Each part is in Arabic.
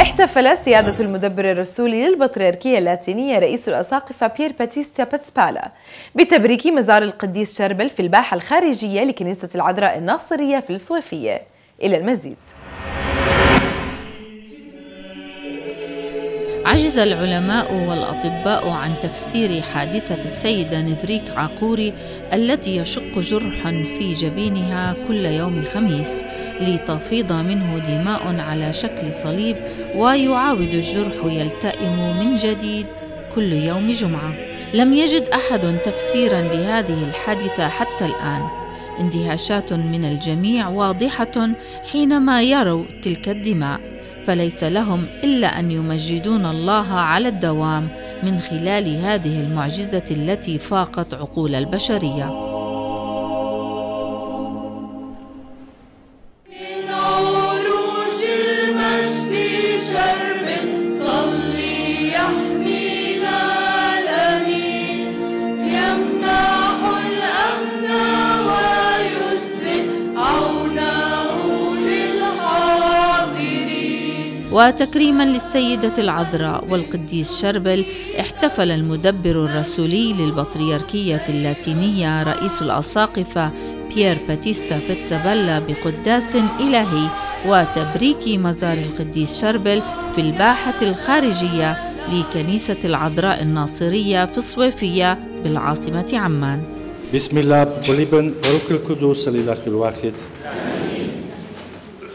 احتفل سيادة المدبر الرسولي للبطريركية اللاتينية رئيس الأساقفة بيير باتيستا باتسبالا بتبريك مزار القديس شربل في الباحة الخارجية لكنيسة العذراء الناصرية في الصويفية إلى المزيد. عجز العلماء والأطباء عن تفسير حادثة السيدة نفريك عقوري التي يشق جرح في جبينها كل يوم خميس. لتفيض منه دماء على شكل صليب ويعاود الجرح يلتئم من جديد كل يوم جمعة. لم يجد أحد تفسيرا لهذه الحادثة حتى الآن. اندهاشات من الجميع واضحة حينما يروا تلك الدماء. فليس لهم إلا أن يمجدون الله على الدوام من خلال هذه المعجزة التي فاقت عقول البشرية. وتكريما للسيدة العذراء والقديس شربل احتفل المدبر الرسولي للبطريركية اللاتينية رئيس الأساقفة بيير باتيستا بيتسابيلا بقداس إلهي وتبريك مزار القديس شربل في الباحة الخارجية لكنيسة العذراء الناصرية في الصويفية بالعاصمة عمان. بسم الله والابن وروح القدوس الإله الواحد.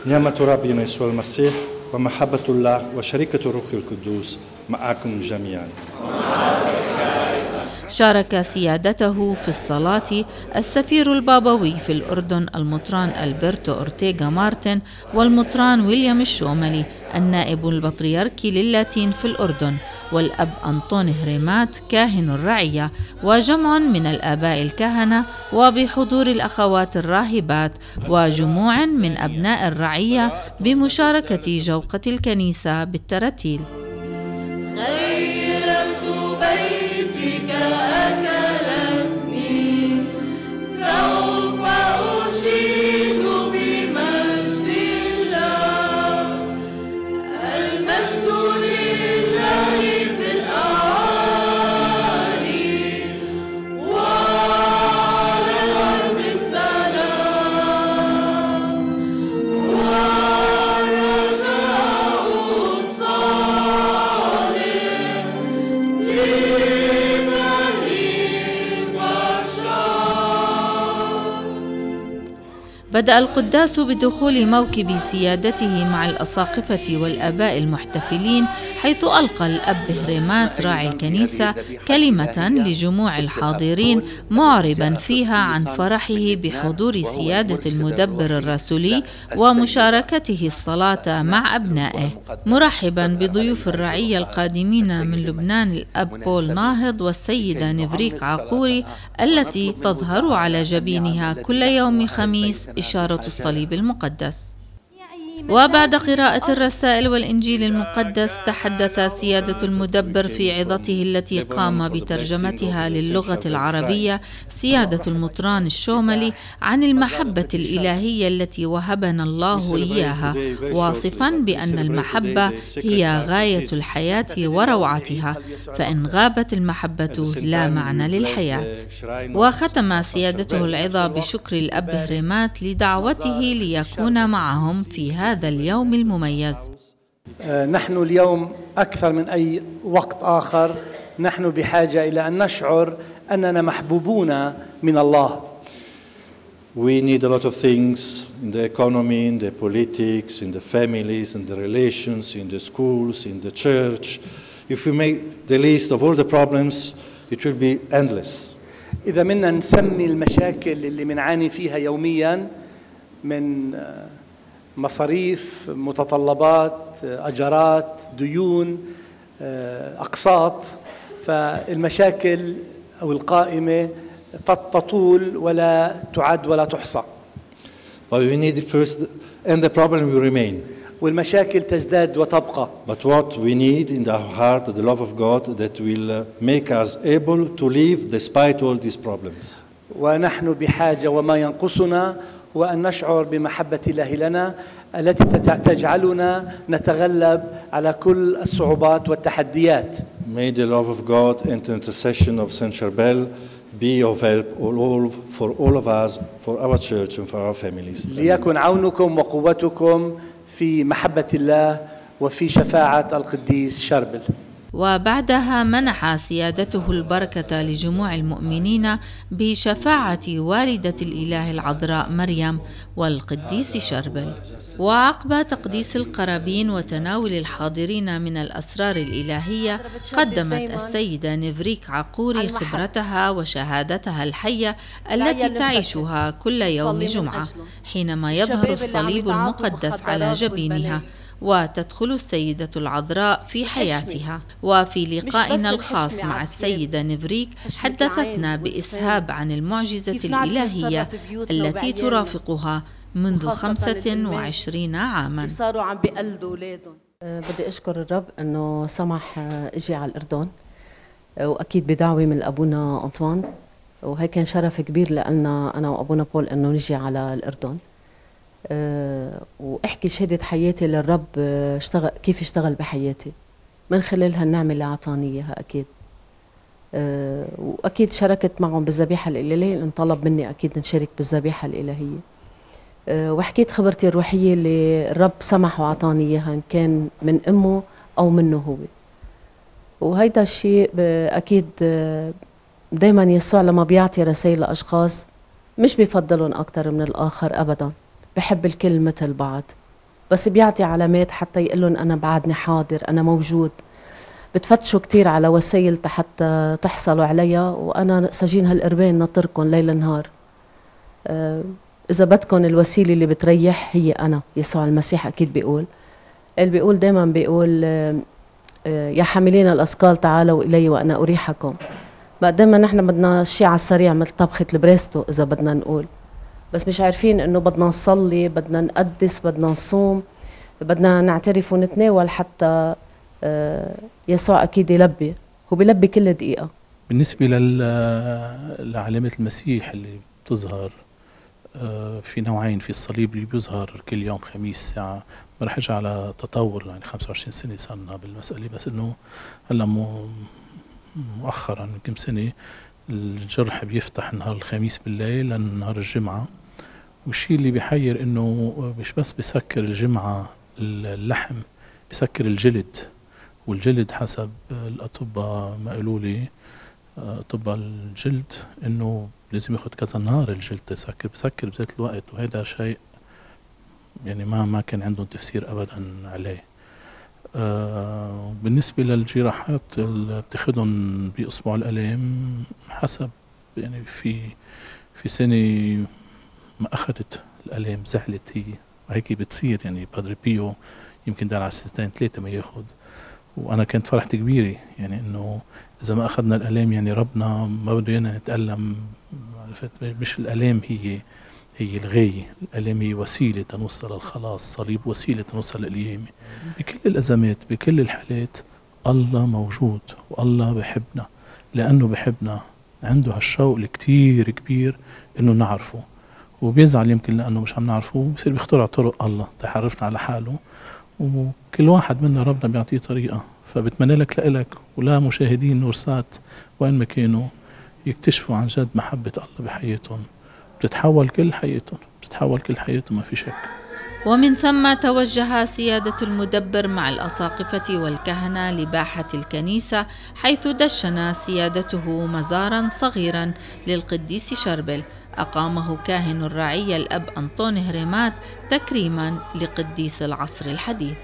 نعمة ربنا يسوع المسيح. ومحبة الله وشركة الروح القدوس معكم جميعا. شارك سيادته في الصلاة السفير البابوي في الأردن المطران ألبرتو أورتيغا مارتن والمطران ويليام الشوملي النائب البطريركي للاتين في الأردن والأب أنطون هريمات كاهن الرعية وجمع من الآباء الكهنة وبحضور الأخوات الراهبات وجموع من أبناء الرعية بمشاركة جوقة الكنيسة بالتراتيل غيرة بيتك Yeah. بدأ القداس بدخول موكب سيادته مع الأساقفة والآباء المحتفلين حيث ألقى الأب هريمات راعي الكنيسة كلمة لجموع الحاضرين معربا فيها عن فرحه بحضور سيادة المدبر الرسولي ومشاركته الصلاة مع أبنائه. مرحبا بضيوف الرعية القادمين من لبنان الأب بول ناهض والسيدة نفريك عقوري التي تظهر على جبينها كل يوم خميس إشارة الصليب المقدس. وبعد قراءة الرسائل والإنجيل المقدس تحدث سيادة المدبر في عظته التي قام بترجمتها للغة العربية سيادة المطران الشوملي عن المحبة الإلهية التي وهبنا الله إياها واصفا بأن المحبة هي غاية الحياة وروعتها فإن غابت المحبة لا معنى للحياة. وختم سيادته العظة بشكر الأب هريمات لدعوته ليكون معهم في هذا هذا اليوم المميز نحن اليوم أكثر من أي وقت آخر نحن بحاجة إلى أن نشعر أننا محبوبون من الله We need a lot of things in the economy, in the politics, in the families, in the relations, in the schools, in the church. If we make the list of all the problems, it will be endless. إذا منا نسمي المشاكل اللي بنعاني فيها يوميا من مصاريف متطلبات اجارات ديون اقساط فالمشاكل أو القائمه تطول ولا تعد ولا تحصى But we need first, and the problem will remain. والمشاكل تزداد وتبقى. But what we need in our heart, the love of God, that will make us able to live despite all these problems. ونحن بحاجة وما ينقصنا وأن نشعر بمحبة الله لنا التي تجعلنا نتغلب على كل الصعوبات والتحديات. May the love of God and the intercession of Saint Charbel be of help all, for all of us, for our church and for our families. ليكن عونكم وقوتكم في محبة الله وفي شفاعة القديس شربل. وبعدها منح سيادته البركة لجموع المؤمنين بشفاعة والدة الإله العذراء مريم والقديس شربل. وعقب تقديس القرابين وتناول الحاضرين من الأسرار الإلهية قدمت السيدة نفريك عقوري خبرتها وشهادتها الحية التي تعيشها كل يوم جمعة حينما يظهر الصليب المقدس على جبينها. وتدخل السيدة العذراء في حياتها. وفي لقائنا الخاص مع السيدة نفريك حدثتنا بإسهاب عن المعجزة الإلهية التي ترافقها منذ خمسة وعشرين عاما. صاروا عم بيقلدوا أولادهم أه، بدي أشكر الرب أنه سمح أه، أجي على الأردن. أه، وأكيد بدعوة من أبونا أنطوان. وهي كان شرف كبير لنا أنا وأبونا بول أنه نجي على الأردن. وأحكي شهادة حياتي للرب اشتغل كيف اشتغل بحياتي. من خلال هالنعمة اللي أعطاني إياها أكيد. أه وأكيد شاركت معهم بالذبيحة الإلهية لأن طلب مني أكيد نشارك بالذبيحة الإلهية. أه وحكيت خبرتي الروحية اللي الرب سمح وأعطاني إياها إن كان من أمه أو منه هو. وهيدا الشيء أكيد دايما يسوع لما بيعطي رسائل لأشخاص مش بيفضلهم أكتر من الآخر أبداً. بحب الكل مثل بعض بس بيعطي علامات حتى يقول لهم أنا بعدني حاضر أنا موجود. بتفتشوا كتير على وسائل حتى تحصلوا عليها وأنا سجين هالقربين ناطركم ليل نهار. أه إذا بدكم الوسيلة اللي بتريح هي أنا يسوع المسيح أكيد بيقول. اللي بيقول دايما بيقول أه يا حاملين الأثقال تعالوا إلي وأنا أريحكم. بقى دايما نحن بدنا شيء على السريع مثل طبخة البريستو إذا بدنا نقول. بس مش عارفين إنه بدنا نصلي بدنا نقدس بدنا نصوم بدنا نعترف ونتناول حتى آه، يسوع أكيد يلبي. هو بيلبي كل دقيقة. بالنسبة لعلامة المسيح اللي بتظهر آه، في نوعين في الصليب اللي بيظهر كل يوم خميس ساعة. ما رح على تطور يعني 25 سنة صرنا بالمسألة بس إنه هلا مؤخرا كم سنة الجرح بيفتح نهار الخميس بالليل لنهار الجمعة. والشيء اللي بيحير إنه مش بس بسكر الجمعة اللحم بسكر الجلد والجلد حسب الأطباء ما قالوا لي أطباء الجلد إنه لازم ياخذ كذا نهار الجلد تسكر بسكر بذات الوقت وهذا شيء يعني ما ما كان عندهم تفسير ابدا عليه. آه بالنسبة للجراحات اللي بتاخذهم بأسبوع الألام حسب يعني في في سنة ما أخذت الألام زعلت هي. وهيك بتصير يعني بادري بيو يمكن دار على سنتين ثلاثة ما ياخذ. وأنا كانت فرحتي كبيرة يعني إنه إذا ما أخذنا الألام يعني ربنا ما بده إيانا نتألم عرفت؟ مش الألام هي هي الغاية الألم هي وسيلة تنوصل للخلاص صليب وسيلة تنوصل للقيامة بكل الأزمات بكل الحالات الله موجود والله بحبنا. لأنه بحبنا عنده هالشوق الكتير كبير إنه نعرفه. وبيزعل يمكن لأنه مش عم نعرفه بصير بيخترع طرق الله تحرفنا على حاله. وكل واحد منا ربنا بيعطيه طريقة. فبتمنى لك لإلك ولا مشاهدين نورسات وين ما كانوا يكتشفوا عن جد محبة الله بحياتهم. بتتحول كل حياتهم بتتحول كل حياتهم ما في شك. ومن ثم توجه سيادة المدبر مع الأساقفة والكهنة لباحة الكنيسة حيث دشن سيادته مزارا صغيرا للقديس شربل. أقامه كاهن الرعية الأب أنطوني هريمات تكريما لقديس العصر الحديث.